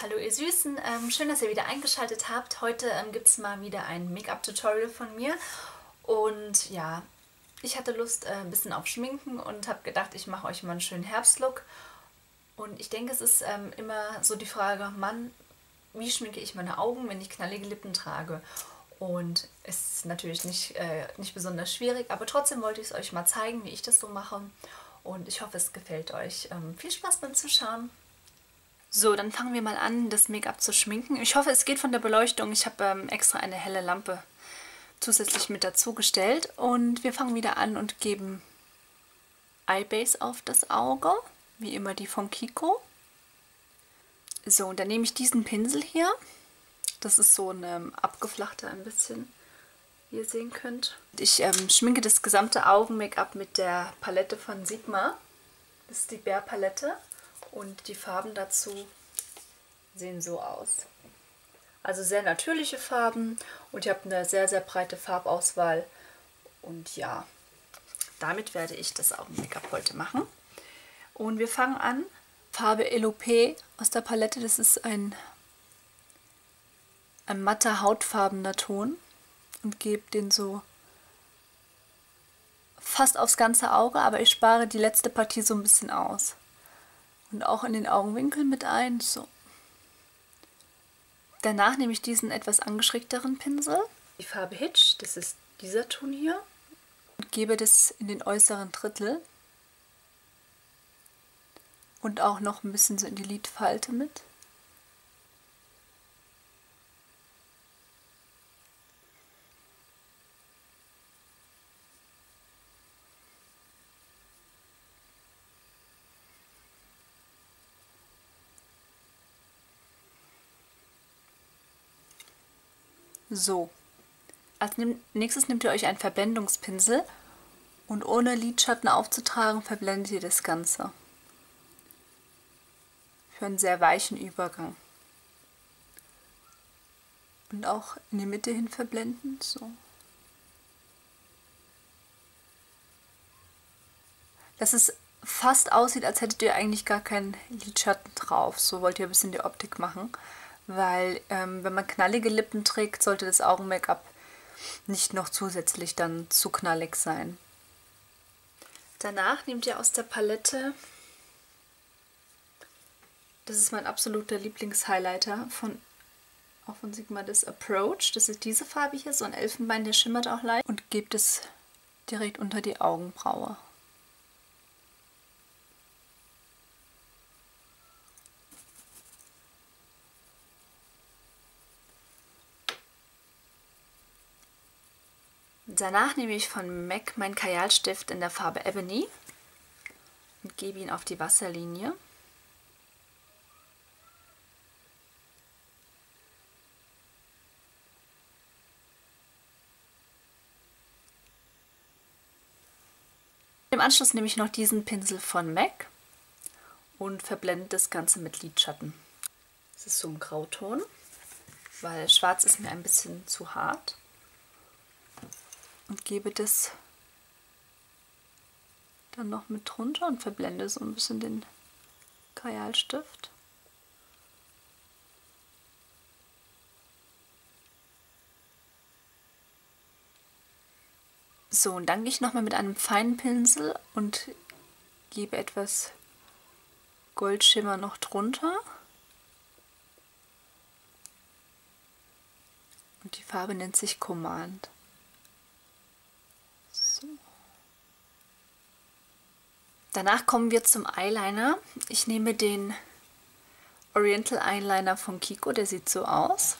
Hallo ihr Süßen, ähm, schön, dass ihr wieder eingeschaltet habt. Heute ähm, gibt es mal wieder ein Make-up-Tutorial von mir. Und ja, ich hatte Lust äh, ein bisschen auf Schminken und habe gedacht, ich mache euch mal einen schönen Herbstlook. Und ich denke, es ist ähm, immer so die Frage, Mann, wie schminke ich meine Augen, wenn ich knallige Lippen trage? Und es ist natürlich nicht, äh, nicht besonders schwierig, aber trotzdem wollte ich es euch mal zeigen, wie ich das so mache. Und ich hoffe, es gefällt euch. Ähm, viel Spaß beim Zuschauen. So, dann fangen wir mal an, das Make-up zu schminken. Ich hoffe, es geht von der Beleuchtung. Ich habe ähm, extra eine helle Lampe zusätzlich mit dazu gestellt. Und wir fangen wieder an und geben Eye Base auf das Auge. Wie immer die von Kiko. So, und dann nehme ich diesen Pinsel hier. Das ist so ein ähm, abgeflachter ein bisschen, wie ihr sehen könnt. Ich ähm, schminke das gesamte Augen-Make-up mit der Palette von Sigma. Das ist die Bär-Palette. Und die Farben dazu sehen so aus. Also sehr natürliche Farben und ich habe eine sehr, sehr breite Farbauswahl. Und ja, damit werde ich das Augen-Make-up heute machen. Und wir fangen an. Farbe Elope aus der Palette. Das ist ein, ein matter hautfarbener Ton. Und gebe den so fast aufs ganze Auge, aber ich spare die letzte Partie so ein bisschen aus. Und auch in den Augenwinkeln mit ein. So. Danach nehme ich diesen etwas angeschrägteren Pinsel. Die Farbe Hitch, das ist dieser Ton hier. Und gebe das in den äußeren Drittel. Und auch noch ein bisschen so in die Lidfalte mit. So, als nächstes nehmt ihr euch einen Verblendungspinsel und ohne Lidschatten aufzutragen, verblendet ihr das Ganze. Für einen sehr weichen Übergang. Und auch in die Mitte hin verblenden, so. Dass es fast aussieht, als hättet ihr eigentlich gar keinen Lidschatten drauf. So wollt ihr ein bisschen die Optik machen weil ähm, wenn man knallige Lippen trägt, sollte das Augen-Make-up nicht noch zusätzlich dann zu knallig sein. Danach nehmt ihr aus der Palette, das ist mein absoluter Lieblingshighlighter von auch von Sigma das Approach. Das ist diese Farbe hier, so ein Elfenbein, der schimmert auch leicht. Und gebt es direkt unter die Augenbraue. Danach nehme ich von MAC meinen Kajalstift in der Farbe Ebony und gebe ihn auf die Wasserlinie. Im Anschluss nehme ich noch diesen Pinsel von MAC und verblende das Ganze mit Lidschatten. Das ist so ein Grauton, weil schwarz ist mir ein bisschen zu hart und gebe das dann noch mit drunter und verblende so ein bisschen den Kajalstift. So, und dann gehe ich nochmal mit einem feinen Pinsel und gebe etwas Goldschimmer noch drunter. Und die Farbe nennt sich Command. Danach kommen wir zum Eyeliner. Ich nehme den Oriental Eyeliner von Kiko, der sieht so aus.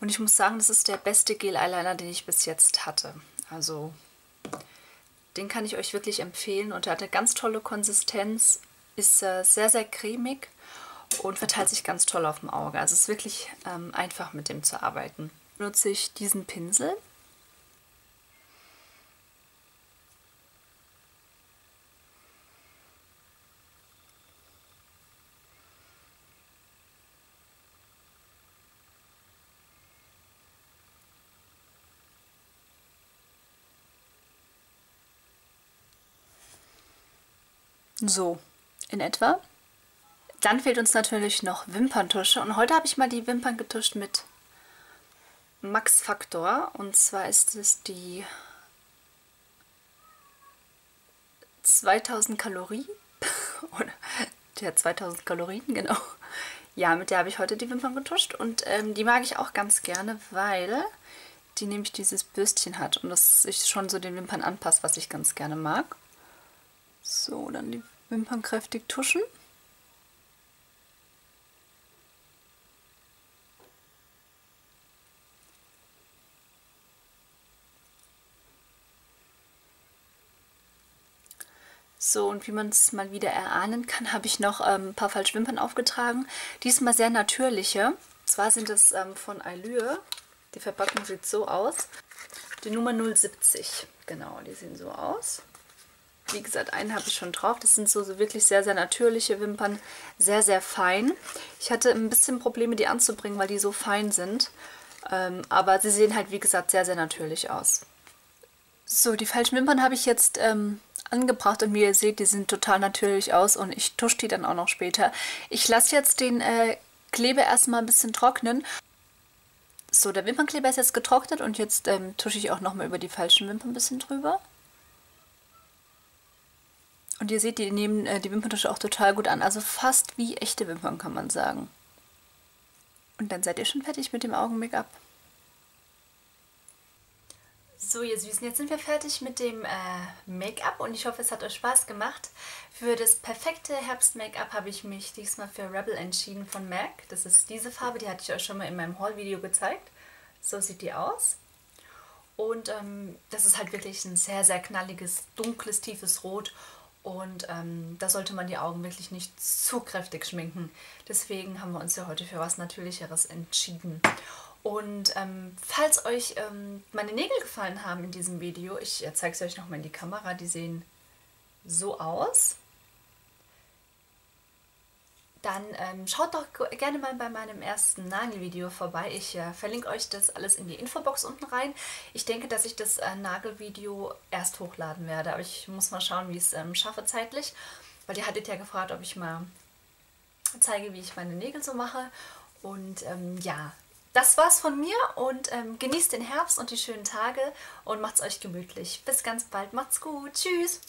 Und ich muss sagen, das ist der beste Gel-Eyeliner, den ich bis jetzt hatte. Also den kann ich euch wirklich empfehlen und er hat eine ganz tolle Konsistenz, ist äh, sehr, sehr cremig und verteilt sich ganz toll auf dem Auge. Also es ist wirklich ähm, einfach mit dem zu arbeiten. Nutze ich diesen Pinsel So, in etwa. Dann fehlt uns natürlich noch Wimperntusche. Und heute habe ich mal die Wimpern getuscht mit Max Factor. Und zwar ist es die 2000 Kalorien. Oder der 2000 Kalorien, genau. Ja, mit der habe ich heute die Wimpern getuscht. Und ähm, die mag ich auch ganz gerne, weil die nämlich dieses Bürstchen hat. Und das sich schon so den Wimpern anpasst, was ich ganz gerne mag. So, dann die Wimpern kräftig tuschen. So, und wie man es mal wieder erahnen kann, habe ich noch ähm, ein paar Falschwimpern aufgetragen. Diesmal sehr natürliche. Zwar sind es ähm, von Allure. Die Verpackung sieht so aus. Die Nummer 070. Genau, die sehen so aus. Wie gesagt, einen habe ich schon drauf. Das sind so, so wirklich sehr, sehr natürliche Wimpern. Sehr, sehr fein. Ich hatte ein bisschen Probleme, die anzubringen, weil die so fein sind. Ähm, aber sie sehen halt, wie gesagt, sehr, sehr natürlich aus. So, die falschen Wimpern habe ich jetzt ähm, angebracht und wie ihr seht, die sehen total natürlich aus und ich tusche die dann auch noch später. Ich lasse jetzt den äh, Kleber erstmal ein bisschen trocknen. So, der Wimpernkleber ist jetzt getrocknet und jetzt ähm, tusche ich auch nochmal über die falschen Wimpern ein bisschen drüber. Und ihr seht, die nehmen äh, die Wimperntusche auch total gut an. Also fast wie echte Wimpern, kann man sagen. Und dann seid ihr schon fertig mit dem Augen-Make-up. So, ihr Süßen, jetzt sind wir fertig mit dem äh, Make-up und ich hoffe, es hat euch Spaß gemacht. Für das perfekte Herbst-Make-up habe ich mich diesmal für Rebel entschieden von MAC. Das ist diese Farbe, die hatte ich euch schon mal in meinem Haul-Video gezeigt. So sieht die aus. Und ähm, das ist halt wirklich ein sehr, sehr knalliges, dunkles, tiefes Rot. Und ähm, da sollte man die Augen wirklich nicht zu kräftig schminken. Deswegen haben wir uns ja heute für was Natürlicheres entschieden. Und ähm, falls euch ähm, meine Nägel gefallen haben in diesem Video, ich äh, zeige es euch nochmal in die Kamera, die sehen so aus. Dann ähm, schaut doch gerne mal bei meinem ersten Nagelvideo vorbei. Ich äh, verlinke euch das alles in die Infobox unten rein. Ich denke, dass ich das äh, Nagelvideo erst hochladen werde, aber ich muss mal schauen, wie ich es ähm, schaffe zeitlich. Weil ihr hattet ja gefragt, ob ich mal zeige, wie ich meine Nägel so mache. Und ähm, ja, das war's von mir und ähm, genießt den Herbst und die schönen Tage und macht's euch gemütlich. Bis ganz bald, macht's gut, tschüss!